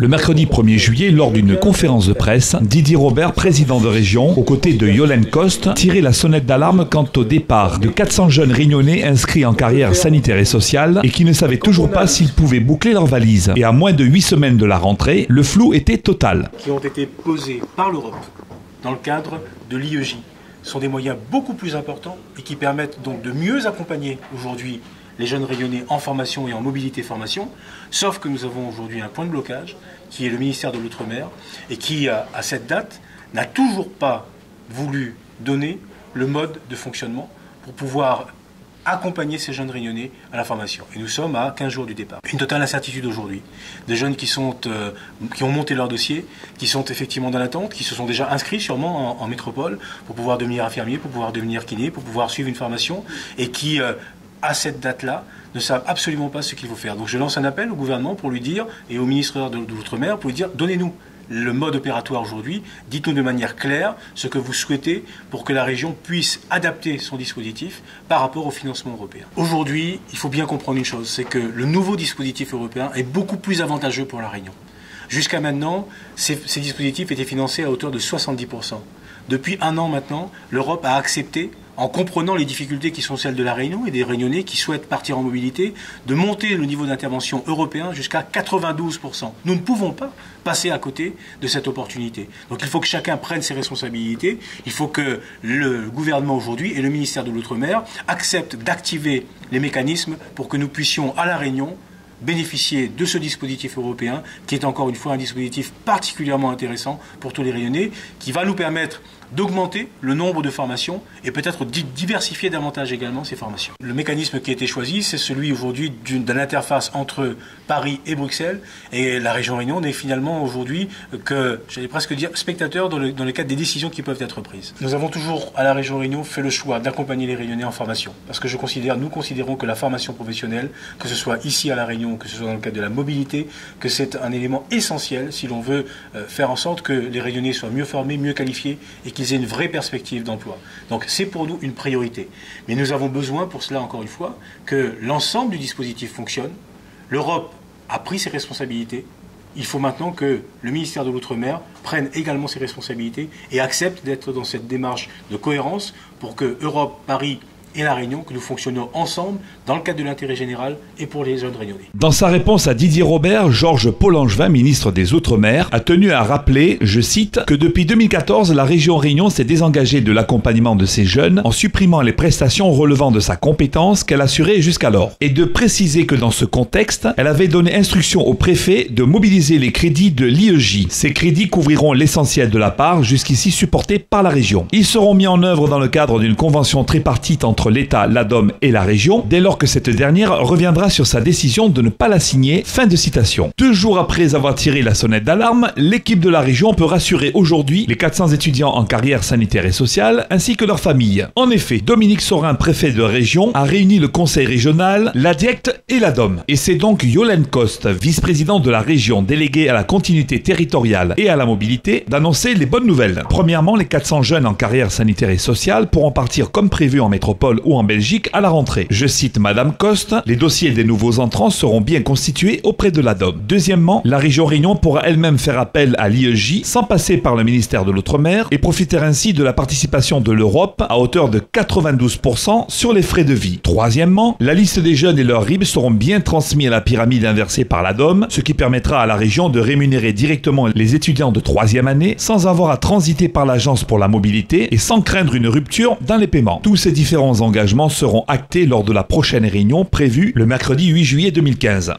Le mercredi 1er juillet, lors d'une conférence de presse, Didier Robert, président de région, aux côtés de Yolène Coste, tirait la sonnette d'alarme quant au départ de 400 jeunes réunionnais inscrits en carrière sanitaire et sociale et qui ne savaient toujours pas s'ils pouvaient boucler leurs valises. Et à moins de 8 semaines de la rentrée, le flou était total. Qui ont été posés par l'Europe dans le cadre de l'IEJ sont des moyens beaucoup plus importants et qui permettent donc de mieux accompagner aujourd'hui les jeunes rayonnés en formation et en mobilité formation, sauf que nous avons aujourd'hui un point de blocage qui est le ministère de l'Outre-mer et qui, à cette date, n'a toujours pas voulu donner le mode de fonctionnement pour pouvoir accompagner ces jeunes réunionnais à la formation. Et nous sommes à 15 jours du départ. Une totale incertitude aujourd'hui. Des jeunes qui, sont, euh, qui ont monté leur dossier, qui sont effectivement dans l'attente, qui se sont déjà inscrits sûrement en, métropole pour pouvoir devenir infirmier, pour pouvoir devenir kiné, pour pouvoir suivre une formation, et qui, euh, à cette date-là, ne savent absolument pas ce qu'il faut faire. Donc je lance un appel au gouvernement pour lui dire, et au ministre de l'Outre-mer, pour lui dire, donnez-nous le mode opératoire aujourd'hui. Dites-nous de manière claire ce que vous souhaitez pour que la région puisse adapter son dispositif par rapport au financement européen. Aujourd'hui, il faut bien comprendre une chose, c'est que le nouveau dispositif européen est beaucoup plus avantageux pour la Réunion. Jusqu'à maintenant, ces, dispositifs étaient financés à hauteur de 70%. Depuis un an maintenant, l'Europe a accepté en comprenant les difficultés qui sont celles de la Réunion et des Réunionnais qui souhaitent partir en mobilité, de monter le niveau d'intervention européen jusqu'à 92%. Nous ne pouvons pas passer à côté de cette opportunité. Donc il faut que chacun prenne ses responsabilités, il faut que le gouvernement aujourd'hui et le ministère de l'Outre-mer acceptent d'activer les mécanismes pour que nous puissions à la Réunion bénéficier de ce dispositif européen, qui est encore une fois un dispositif particulièrement intéressant pour tous les rayonnés, qui va nous permettre d'augmenter le nombre de formations et peut-être diversifier davantage également ces formations. Le mécanisme qui a été choisi, c'est celui aujourd'hui d'une interface entre Paris et Bruxelles et la région Réunion n'est finalement aujourd'hui que, j'allais presque dire, spectateur dans le, dans le cadre des décisions qui peuvent être prises. Nous avons toujours à la région Réunion fait le choix d'accompagner les Réunionnais en formation parce que je considère, nous considérons que la formation professionnelle, que ce soit ici à la Réunion, que ce soit dans le cadre de la mobilité, que c'est un élément essentiel si l'on veut euh, faire en sorte que les Réunionnais soient mieux formés, mieux qualifiés et qu'ils aient une vraie perspective d'emploi. Donc c'est pour nous une priorité. Mais nous avons besoin pour cela, encore une fois, que l'ensemble du dispositif fonctionne. L'Europe a pris ses responsabilités. Il faut maintenant que le ministère de l'Outre-mer prenne également ses responsabilités et accepte d'être dans cette démarche de cohérence pour que Europe, Paris et la Réunion, que nous fonctionnons ensemble dans le cadre de l'intérêt général et pour les jeunes réunionnais. Dans sa réponse à Didier Robert, Georges Paul-Angevin, ministre des Outre-mer, a tenu à rappeler, je cite, que depuis 2014, la région Réunion s'est désengagée de l'accompagnement de ces jeunes en supprimant les prestations relevant de sa compétence qu'elle assurait jusqu'alors. Et de préciser que dans ce contexte, elle avait donné instruction au préfet de mobiliser les crédits de l'IEJ. Ces crédits couvriront l'essentiel de la part jusqu'ici supportée par la région. Ils seront mis en œuvre dans le cadre d'une convention tripartite entre l'État, l'ADOM et la région, dès lors que cette dernière reviendra sur sa décision de ne pas la signer. Fin de citation. Deux jours après avoir tiré la sonnette d'alarme, l'équipe de la région peut rassurer aujourd'hui les 400 étudiants en carrière sanitaire et sociale ainsi que leurs familles. En effet, Dominique Sorin, préfet de région, a réuni le conseil régional, l'ADIECT et l'ADOM. Et c'est donc Yolène Coste, vice-président de la région déléguée à la continuité territoriale et à la mobilité, d'annoncer les bonnes nouvelles. Premièrement, les 400 jeunes en carrière sanitaire et sociale pourront partir comme prévu en métropole ou en Belgique à la rentrée. Je cite Madame Coste, les dossiers des nouveaux entrants seront bien constitués auprès de l'ADOM. Deuxièmement, la région Réunion pourra elle-même faire appel à l'IEJ sans passer par le ministère de l'Outre-mer et profiter ainsi de la participation de l'Europe à hauteur de 92% sur les frais de vie. Troisièmement, la liste des jeunes et leurs RIB seront bien transmis à la pyramide inversée par l'ADOM, ce qui permettra à la région de rémunérer directement les étudiants de troisième année sans avoir à transiter par l'agence pour la mobilité et sans craindre une rupture dans les paiements. Tous ces différents engagements seront actés lors de la prochaine réunion prévue le mercredi 8 juillet 2015.